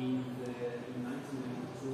in, the, in 1992